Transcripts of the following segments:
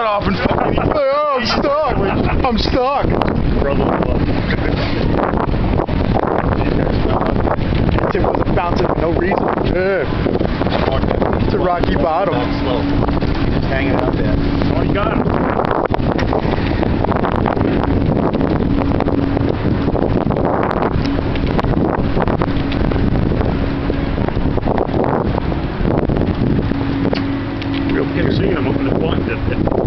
shut off and fucking. oh, I'm stuck. I'm stuck. Tip was bouncing for no reason. Yeah. It's a rocky bottom. Just hanging out there. Oh, you got him. Kept seeing him up in the blind.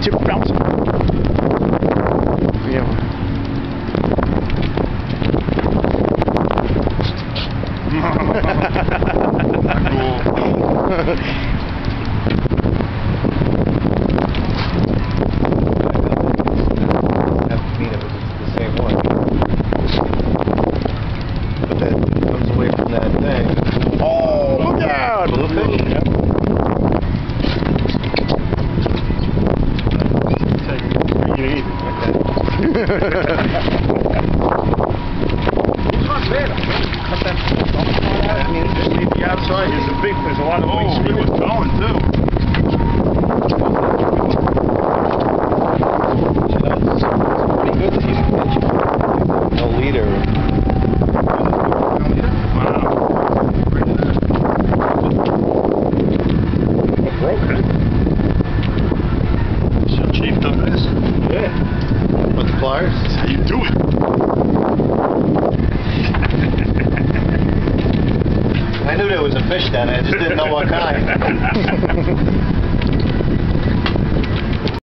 Tipo, pronto. Viu? I mean, just leave the outside. There's a big, there's a lot of waste. he was going too. How you do it. I knew there was a fish down there, I just didn't know what kind.